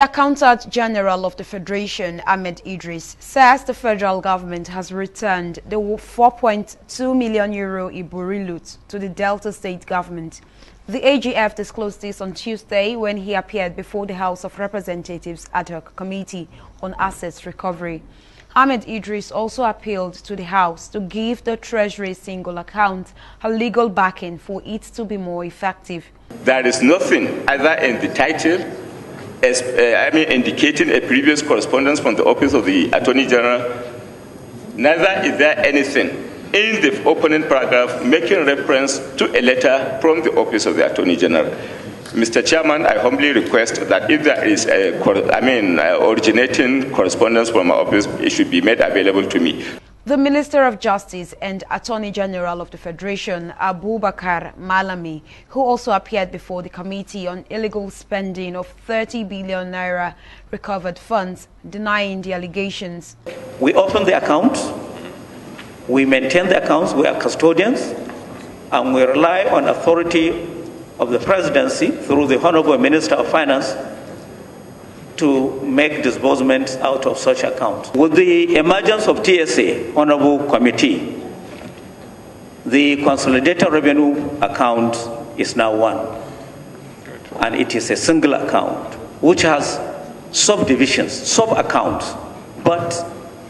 Accountant General of the Federation, Ahmed Idris, says the federal government has returned the 4.2 million euro Ibori loot to the Delta State government. The AGF disclosed this on Tuesday when he appeared before the House of Representatives Ad hoc Committee on Assets Recovery. Ahmed Idris also appealed to the House to give the Treasury single account a legal backing for it to be more effective. There is nothing either in the title as, uh, I mean, indicating a previous correspondence from the Office of the Attorney General, neither is there anything in the opening paragraph making reference to a letter from the Office of the Attorney General. Mr. Chairman, I humbly request that if there is a, I mean, uh, originating correspondence from our office, it should be made available to me. The Minister of Justice and Attorney General of the Federation, Abubakar Malami, who also appeared before the Committee on Illegal Spending of 30 billion naira recovered funds, denying the allegations. We open the accounts, we maintain the accounts, we are custodians, and we rely on authority of the presidency through the Honorable Minister of Finance to make disbursements out of such accounts. With the emergence of TSA, Honorable Committee, the consolidated revenue account is now one. And it is a single account which has subdivisions, sub accounts, but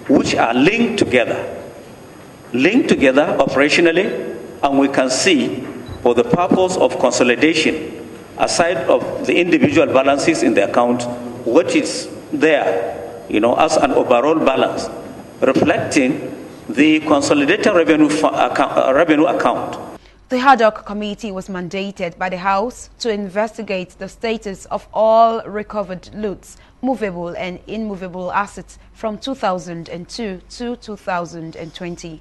which are linked together. Linked together operationally, and we can see for the purpose of consolidation, aside of the individual balances in the account, what is there, you know, as an overall balance, reflecting the consolidated revenue, account, uh, revenue account. The ad hoc committee was mandated by the House to investigate the status of all recovered loots, movable and immovable assets from 2002 to 2020.